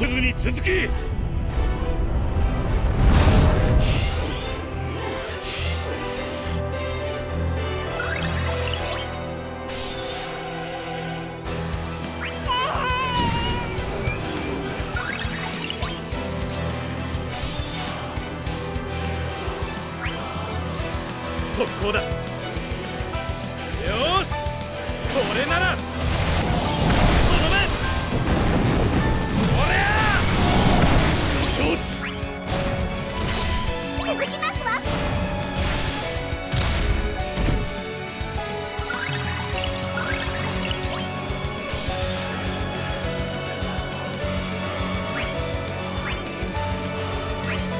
すぐに続き承知続きますわ。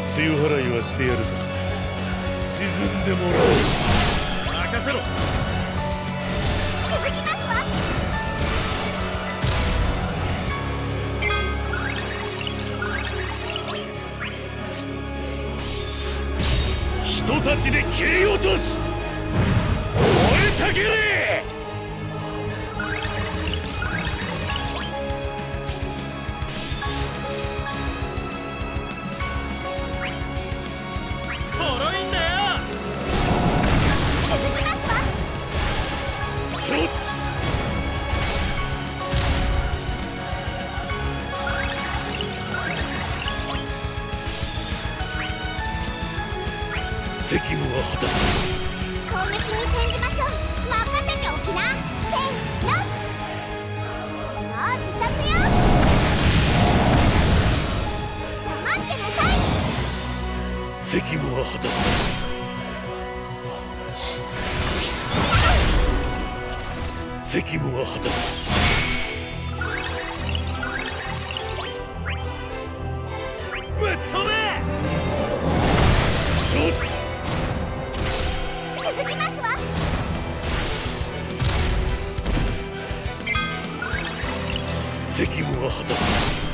強払いはしてやるさ沈んでもらおう。任せろ。人たちで切り落とす。燃えたぎれ！責務は果たす。ぶっ飛べ！承知。続きますわ。責務は果たす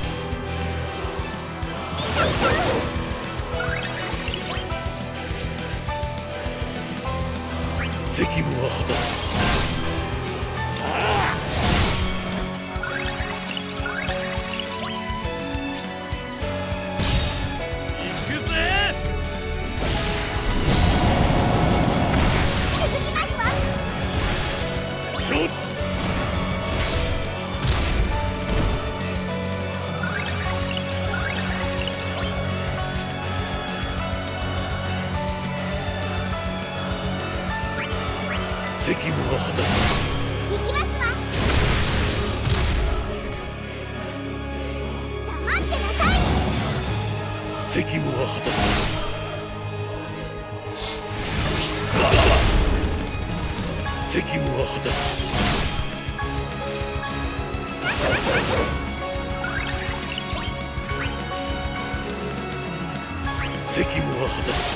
責務は果たす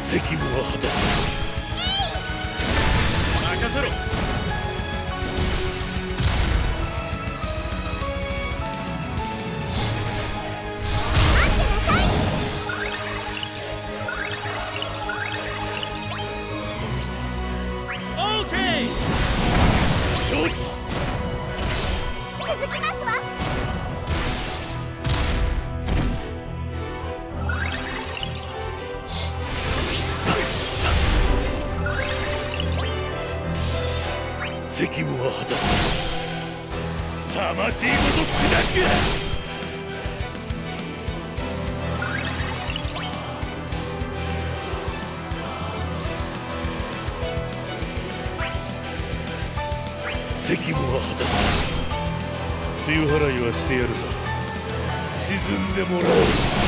責務は果たす任せろ。待ってなさいオーケー承知責務は果たす魂ごと砕く責務は果たす。強払いはしてやるさ。沈んでもらおう。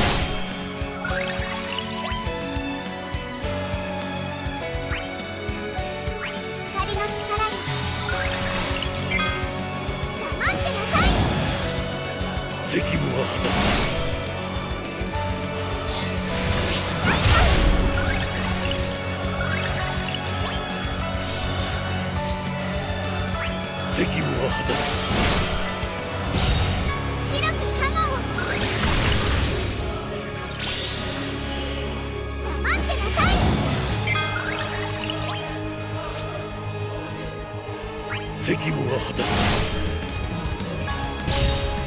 責務は果たす。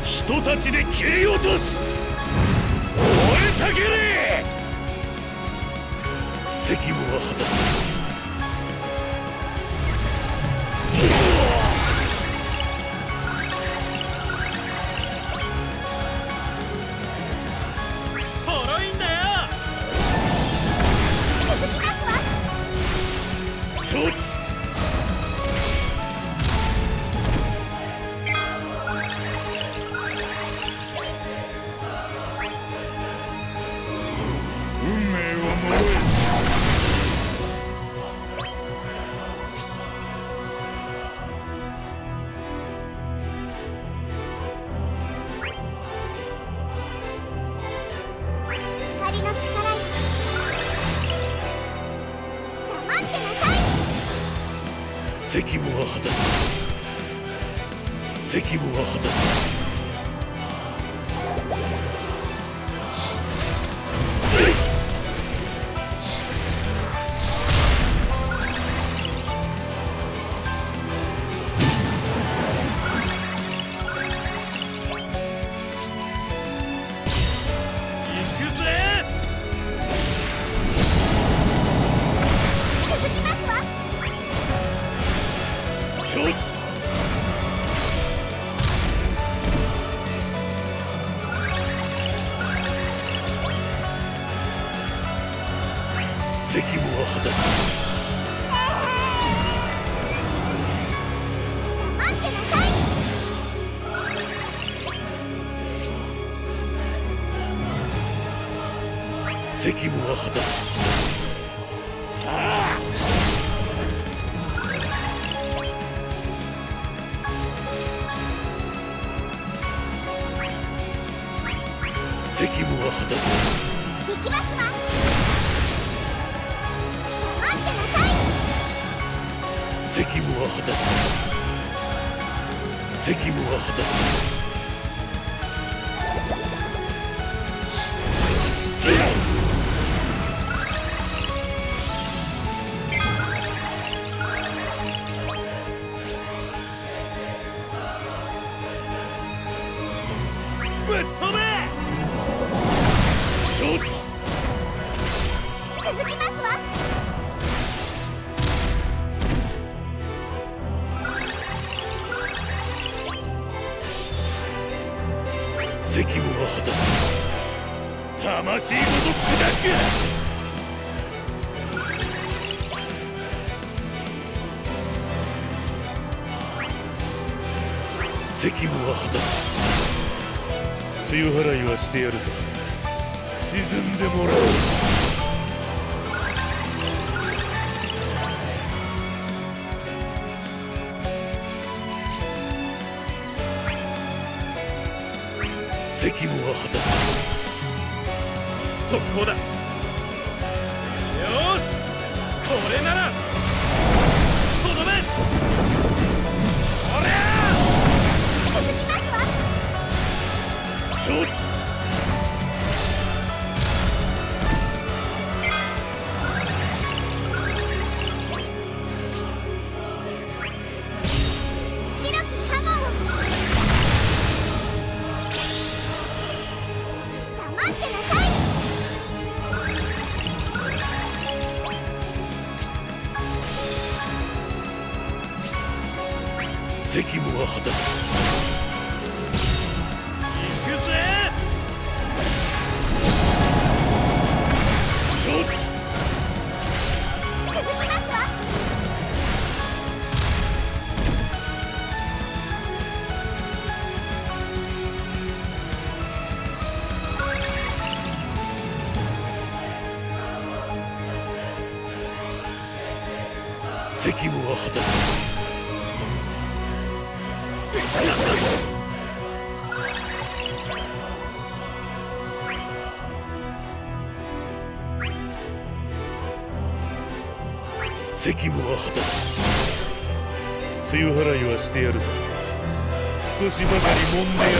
人たちで切り落とす。燃えたけれ。責務は果たす。責務は果たす責務は果たす。責務は果たすああ責務は果たす行きますわ黙ってなさい責務は果たす責務は果たす。ぶっ飛べ！承知。続きますわ。責果たす。魂ごと砕く責務は果たす梅雨払いはしてやるさ沈んでもらおう。責務は果たす。速攻だ。承知責務は果たす。梅雨払いはしてやるさ少しばかり揉んでやる。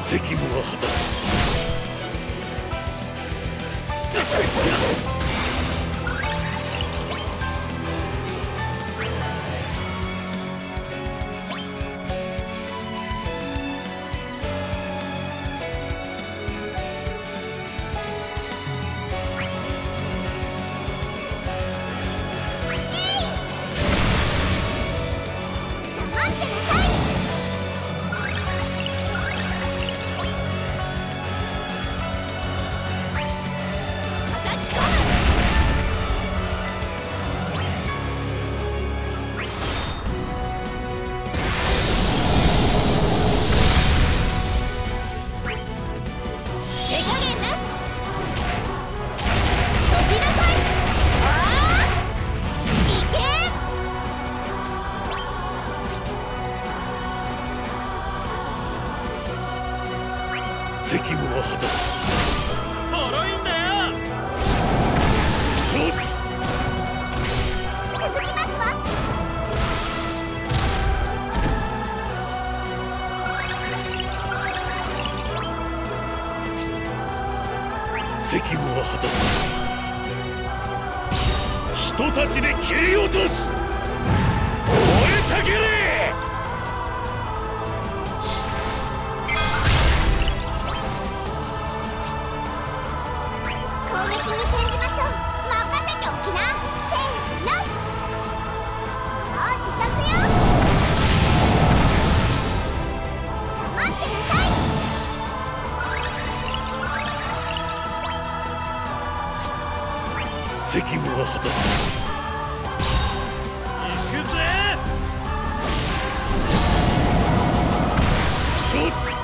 責務責務を果たす。人たちで切り落とす。責務は果たす。行くぜ。承知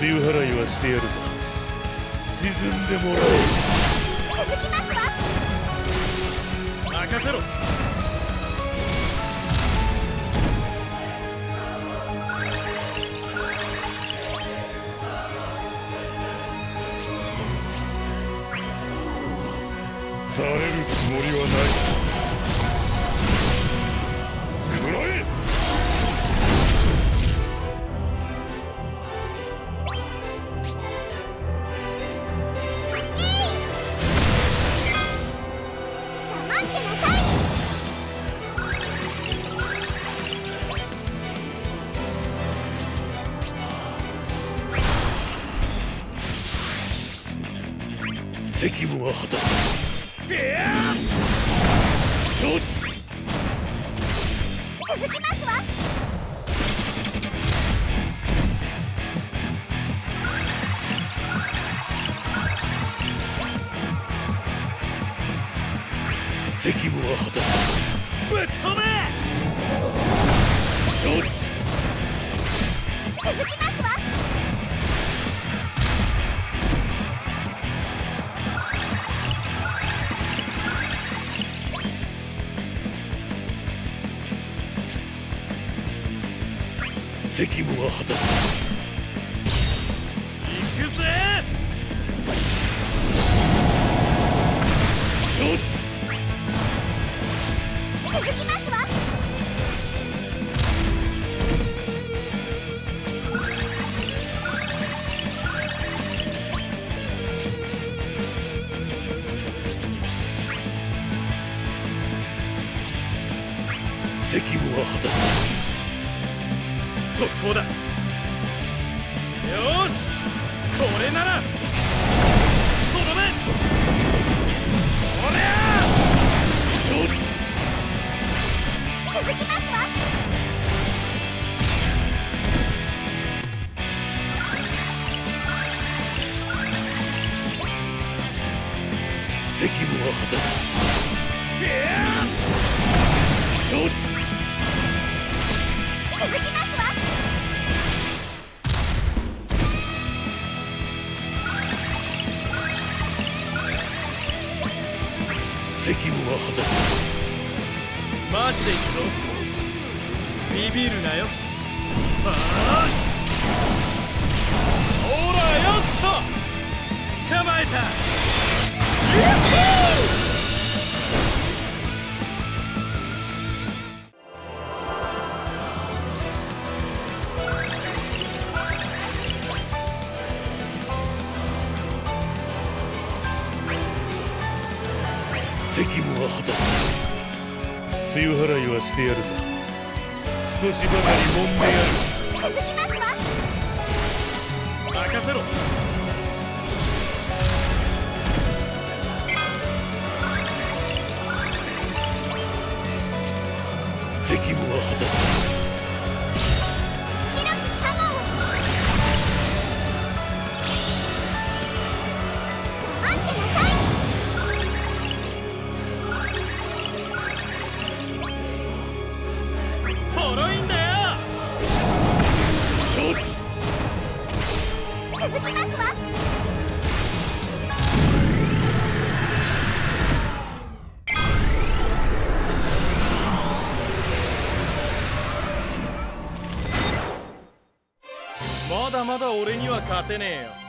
梅雨払いはしてやるさ沈んでもらおう。続きますわ。任せろ。されるつもりはないってなさい。責務は果たす。承知続きますわ責務は果たすぶっ飛べ承知続きますわ責務は果たす。だ。よし。これなら。とどめおりゃ続きますわ。を果たす。上手てやるさ。少しばかり揉んでやる。まだ俺には勝てねえよ。